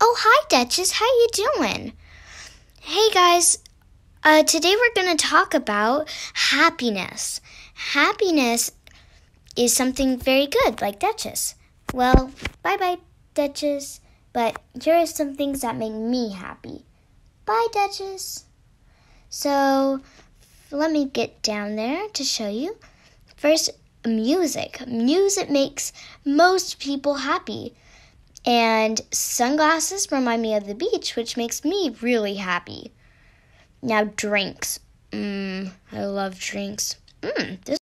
Oh, hi, Duchess. How you doing? Hey, guys. Uh, today we're going to talk about happiness. Happiness is something very good, like Duchess. Well, bye bye, Duchess. But here are some things that make me happy. Bye, Duchess. So, let me get down there to show you. First, music. Music makes most people happy. And sunglasses remind me of the beach, which makes me really happy. Now, drinks. Mmm, I love drinks. Mmm, this